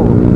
road.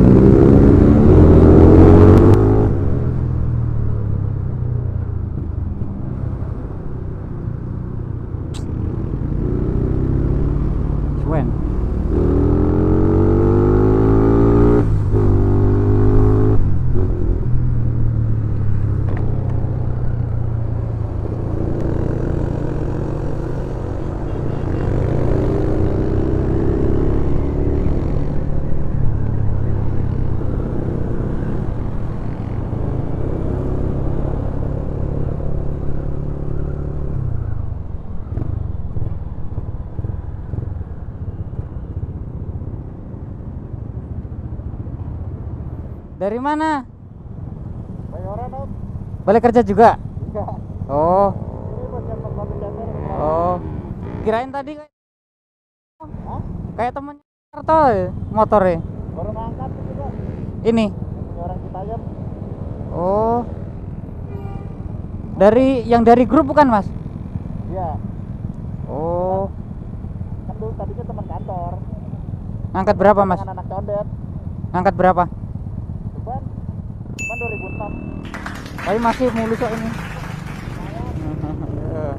Dari mana? Bayoran om. Balik kerja juga? Iya. Oh, Ini buat jam oh. Kirain tadi kayak Hah? kayak temennya Karto ya, motornya. Baru ngangkat juga. Ini. Orang Citayam. Oh. Dari yang dari grup bukan, Mas? Iya. Oh. Kan dulu tadinya teman kantor. Ngangkat berapa, Mas? Anak condet. Ngangkat berapa? Cuman 2006. Tapi masih mulus kok ini. Iya.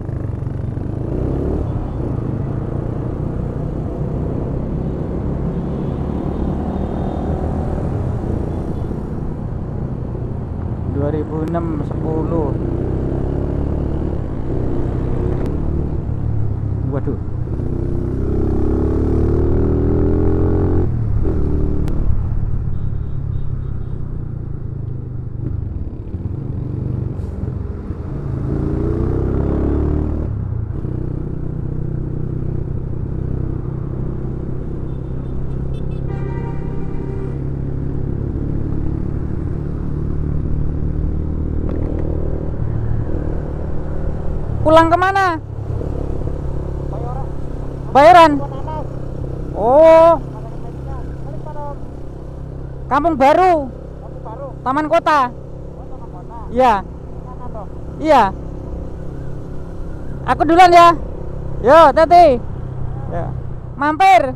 Waduh. Pulang ke mana? Bayoran. Oh? Kampung Baru. Taman Kota. Iya, iya. Aku duluan ya. Yo, Teti. Ya. Mampir.